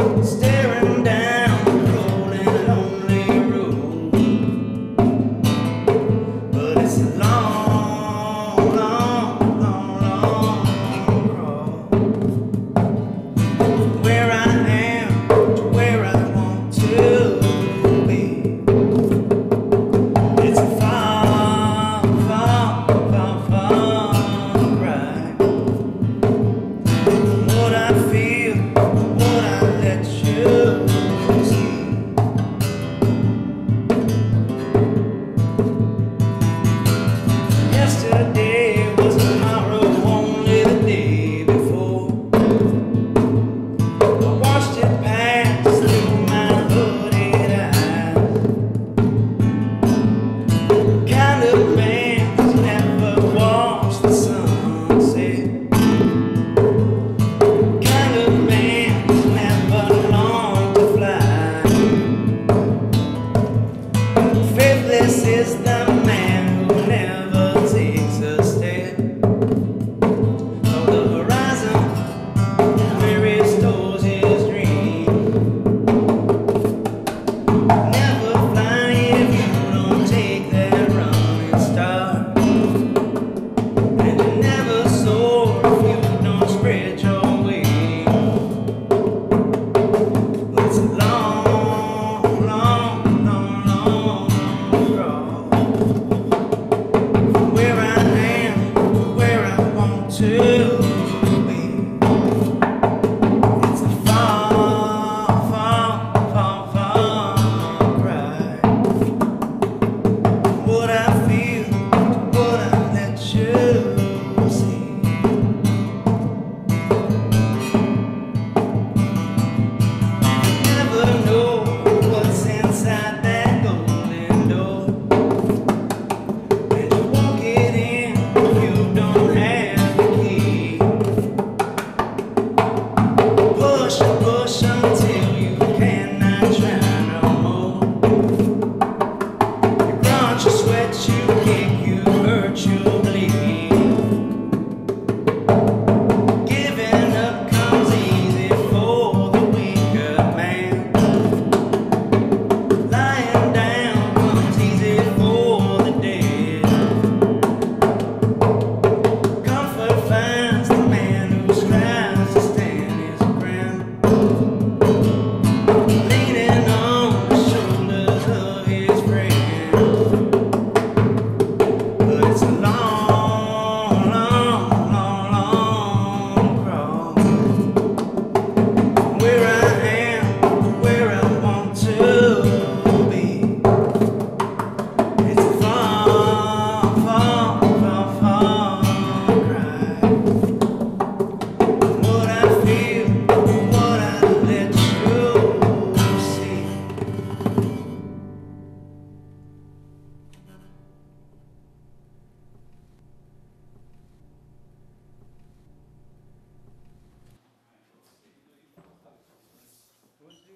Stay es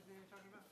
name you're talking about?